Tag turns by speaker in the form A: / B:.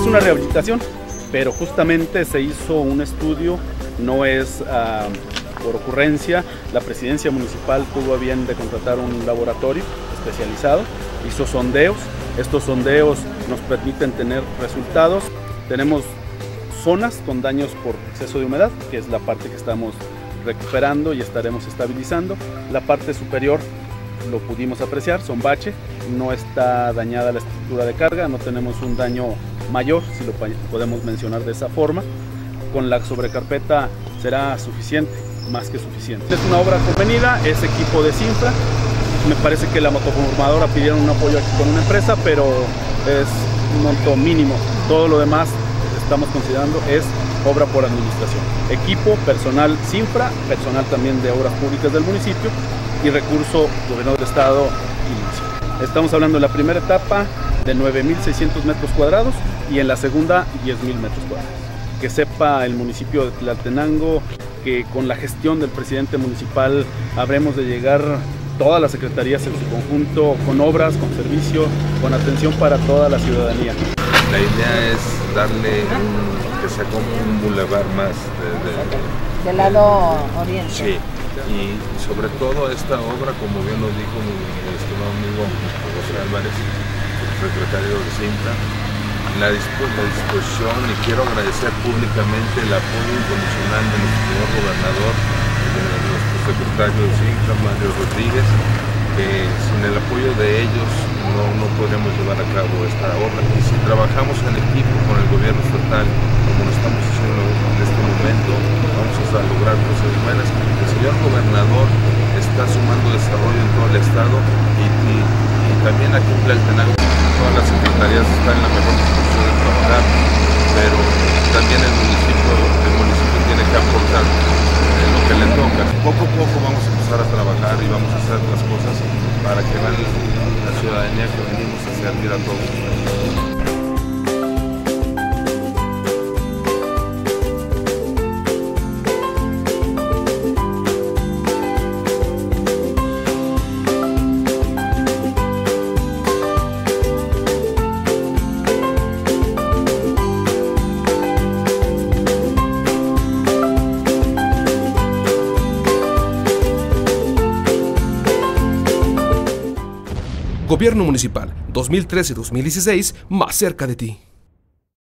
A: una rehabilitación, pero justamente se hizo un estudio, no es ah, por ocurrencia, la presidencia municipal tuvo a bien de contratar un laboratorio especializado, hizo sondeos, estos sondeos nos permiten tener resultados, tenemos zonas con daños por exceso de humedad, que es la parte que estamos recuperando y estaremos estabilizando, la parte superior lo pudimos apreciar, son bache, no está dañada la estructura de carga, no tenemos un daño mayor, si lo podemos mencionar de esa forma. Con la sobrecarpeta será suficiente, más que suficiente. Es una obra convenida, es equipo de Sinfra. Me parece que la motoformadora pidieron un apoyo aquí con una empresa, pero es un monto mínimo. Todo lo demás estamos considerando es obra por administración. Equipo, personal Sinfra, personal también de obras públicas del municipio y recurso gobierno del estado y. Estamos hablando de la primera etapa de 9.600 metros cuadrados y en la segunda 10.000 metros cuadrados. Que sepa el municipio de Tlaltenango que con la gestión del presidente municipal habremos de llegar todas las secretarías en su conjunto con obras, con servicio, con atención para toda la ciudadanía.
B: La idea es darle que sea como un bulevar más
C: de, del lado oriente.
B: Sí, y sobre todo esta obra, como bien lo dijo mi, estimado amigo José Álvarez, secretario de Cinta, la, disposición y quiero agradecer públicamente el apoyo incondicional de nuestro señor gobernador, de nuestro secretario de Cinta, Mario Rodríguez, que sin el apoyo de ellos no, no podríamos llevar a cabo esta obra. Y si trabajamos en equipo con el gobierno estatal, como lo estamos haciendo en este momento, vamos a lograr cosas buenas. El señor gobernador está sumando desarrollo en todo el estado y, también aquí en Tlaltenango todas las secretarías están en la mejor disposición de trabajar, pero también el municipio, el municipio tiene que aportar en lo que le toca. Poco a poco vamos a empezar a trabajar y vamos a hacer las cosas para que vean la ciudadanía que venimos a servir a todos.
D: Gobierno Municipal 2013-2016 más cerca de ti.